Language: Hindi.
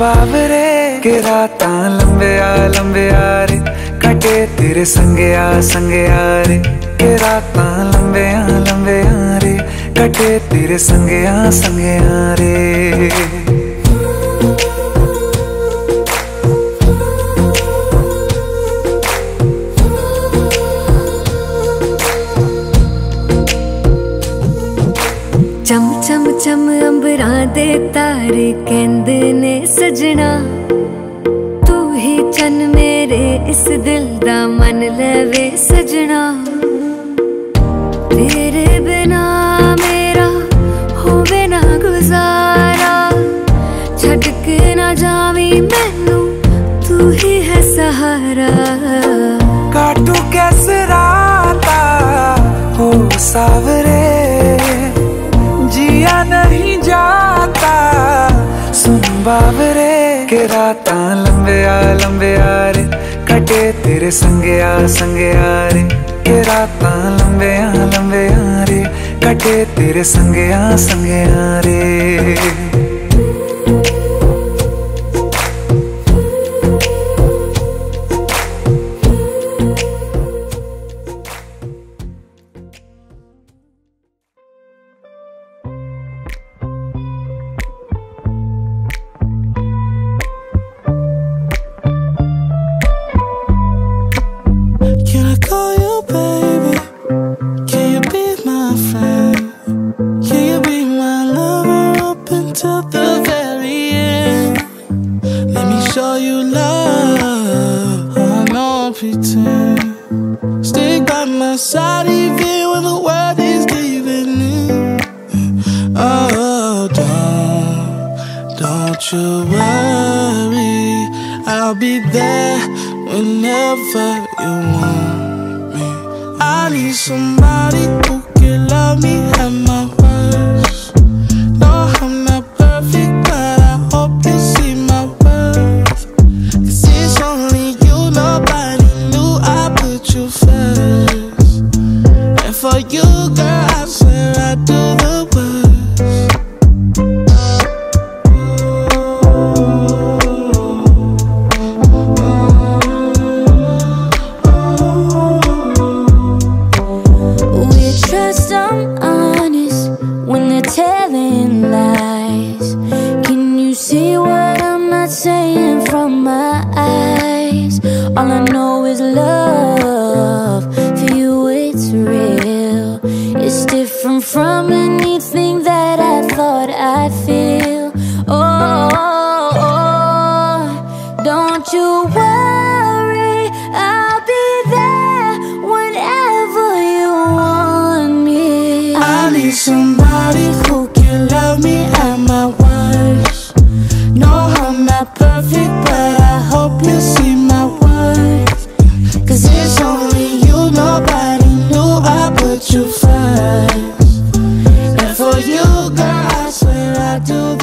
बाबरे के रात लंबे आ लंबे आ रे, कटे तेरे संगे आ संगे आ रे। के रात लंबे आ लंबे आ रे, कटे तेरे संगे आ रे। ਹੀ ਚੰਨ ਮੇਰੇ ਇਸ ਦਿਲ ਦਾ ਮਨ ਲੈਵੇ ਸਜਣਾ ਤੇਰੇ ਬਿਨਾ ਮੇਰਾ ਹੋਵੇ ਨਾ ਗੁਜ਼ਾਰਾ ਛੱਡ ਕੇ ਨਾ ਜਾਵੀਂ ਮੈਨੂੰ ਤੂੰ ਹੀ ਹੈ ਸਹਾਰਾ काटू कैसे राता हो सावरे जिया नहीं जाता सुन बाबरे के रात लंबे आ लंबे आ रे। कटे तेरे संगे आ संगे आ रे। के रात लंबे आ लंबे आ pretend. Stick by my side even when the world is giving in. Oh, don't, don't you worry. I'll be there whenever you want me. I need somebody who different from anything that I thought I'd feel. Oh, oh, oh. don't you I do